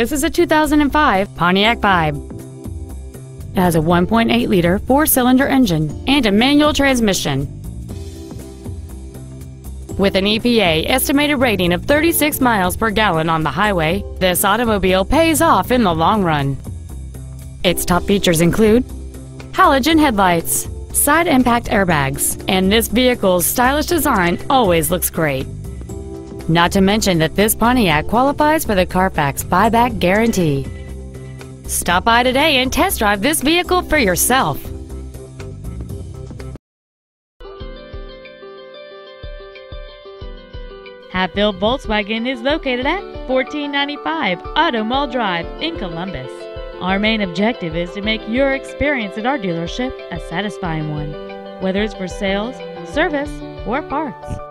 This is a 2005 Pontiac Vibe. It has a 1.8 liter four cylinder engine and a manual transmission. With an EPA estimated rating of 36 miles per gallon on the highway, this automobile pays off in the long run. Its top features include halogen headlights, side impact airbags, and this vehicle's stylish design always looks great. Not to mention that this Pontiac qualifies for the Carfax buyback guarantee. Stop by today and test drive this vehicle for yourself. Hatfield Volkswagen is located at 1495 Auto Mall Drive in Columbus. Our main objective is to make your experience at our dealership a satisfying one, whether it's for sales, service, or parts.